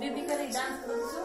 Baby करे dance करो।